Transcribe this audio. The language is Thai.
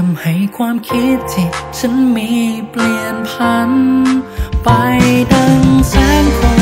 ทำให้ความคิดที่ฉันมีเปลี่ยนพัน ไปดังแสงคค